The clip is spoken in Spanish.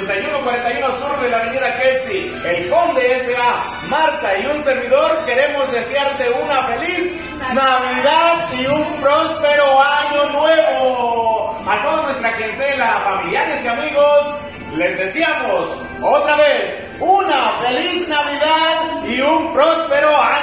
¡Jo, sur de la avenida Ketsi, el Conde S.A., Marta y un servidor queremos desearte una feliz Navidad y un próspero año nuevo. A toda nuestra clientela, familiares y amigos, les deseamos otra vez una feliz Navidad y un próspero año.